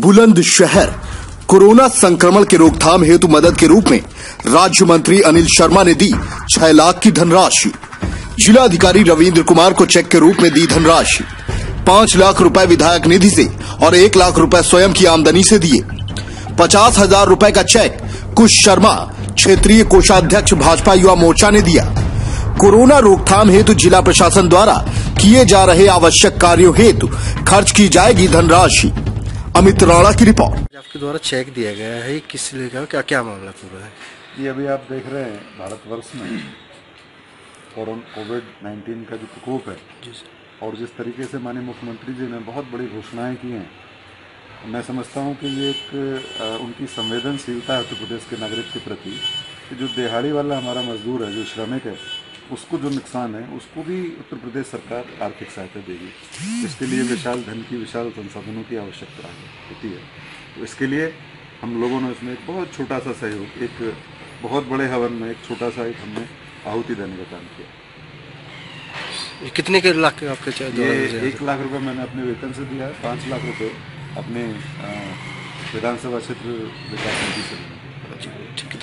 Bulandshahr corona संक्रमण के रोकथाम हेतु मदद के रूप में राज्य मंत्री अनिल शर्मा ने दी छह लाख की धनराशि। जिला अधिकारी रविंद्र कुमार को चेक के रूप में दी धनराशि। पाँच लाख रुपए विधायक निधि से और एक लाख रुपए स्वयं की आमदनी से दिए। पचास हज़ार रूपए का चेक कुश शर्मा, क्षेत्रीय कोषाध्यक्ष भाजपा युवा मोर्चा ने दिया। कोरोना रोकथाम हेतु जिला प्रशासन द्वारा किए जा रहे आवश्यक कार्यों हेतु खर्च की जाएगी धनराशि। अमित राणा की रिपोर्ट। आपके द्वारा चेक दिया गया है किस लिए का क्या क्या मामला पूरा है? ये अभी आप देख रहे हैं भारतवर्ष में कोविड नाइन्टीन का जो प्रकोप है और जिस तरीके से माननीय मुख्यमंत्री जी ने बहुत बड़ी घोषणाएँ की हैं मैं समझता हूँ कि ये एक अ, उनकी संवेदनशीलता है उत्तर प्रदेश के नागरिक के प्रति कि जो दिहाड़ी वाला हमारा मजदूर है जो श्रमिक है उसको जो नुकसान है उसको भी उत्तर प्रदेश सरकार आर्थिक सहायता देगी। इसके लिए विशाल धन की विशाल संसाधनों की आवश्यकता होती है। तो इसके लिए हम लोगों ने इसमें एक बहुत छोटा सा सहयोग एक बहुत बड़े हवन में एक छोटा सा एक हमने आहुति देने का काम किया। ये कितने के लाख के आपके द्वारा ये एक लाख रुपए मैंने अपने वेतन से दिया है पाँच लाख रुपए अपने विधानसभा क्षेत्र विकास निधि से। मैंने दिया।